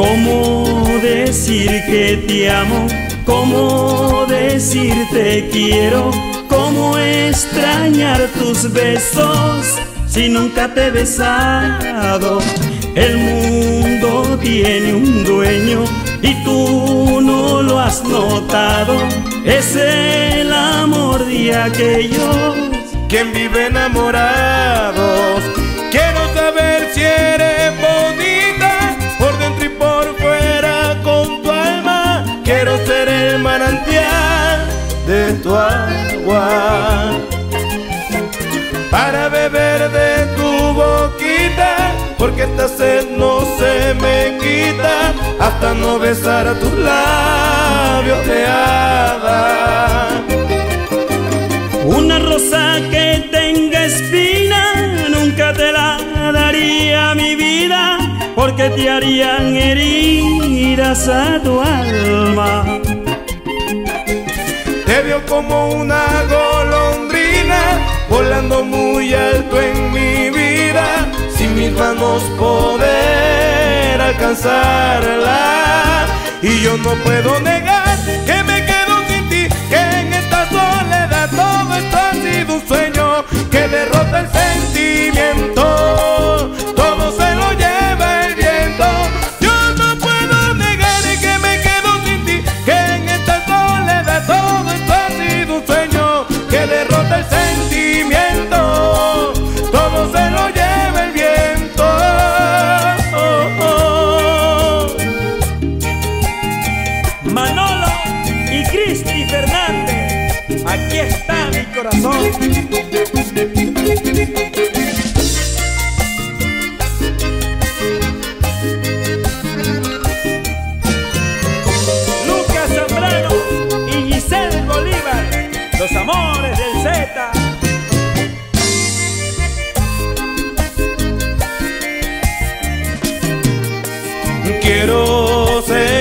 ¿Cómo decir que te amo? ¿Cómo decir te quiero? ¿Cómo extrañar tus besos si nunca te he besado? El mundo tiene un dueño y tú no lo has notado. Es el amor de aquellos quien vive enamorados. Quiero saber si eres agua para beber de tu boquita, porque esta sed no se me quita hasta no besar a tus labios de hada. Una rosa que tenga espina, nunca te la daría mi vida, porque te harían heridas a tu alma. Veo como una golondrina, volando muy alto en mi vida, sin mis manos poder alcanzarla. Y yo no puedo negar que me quedo sin ti, que en esta soledad todo esto ha sido un sueño que derrota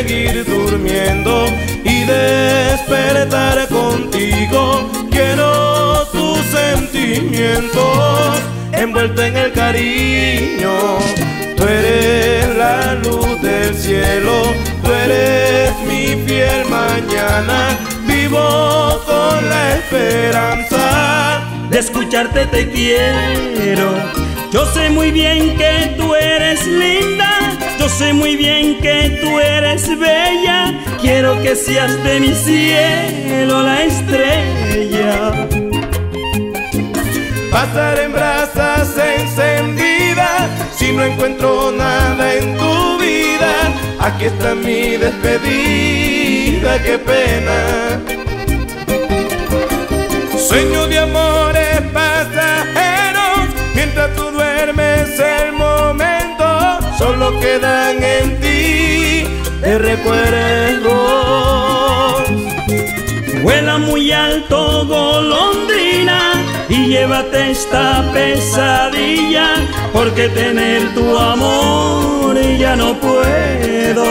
seguir durmiendo y despertar contigo. Quiero tus sentimientos envuelto en el cariño. Tú eres la luz del cielo, tú eres mi fiel mañana. Vivo con la esperanza de escucharte te quiero. Yo sé muy bien que tú eres linda, yo sé muy bien que tú eres bella. Quiero que seas de mi cielo la estrella. Pasar en brasas encendidas si no encuentro nada en tu vida. Aquí está mi despedida, qué pena. Sueño de amores el momento. Solo quedan en ti de recuerdos. Vuela muy alto golondrina y llévate esta pesadilla porque tener tu amor ya no puedo.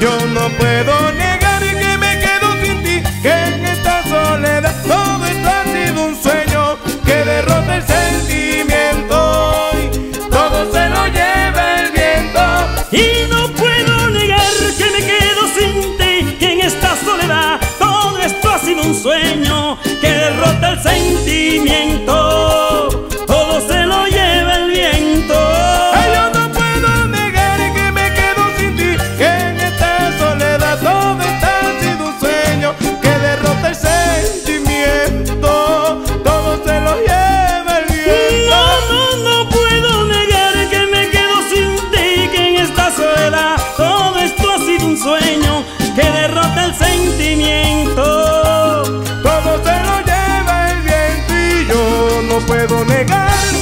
Yo no puedo negar que me quedo sin ti, que en esta soledad todo esto ha sido un sueño que derrota el sentimiento no puedo negar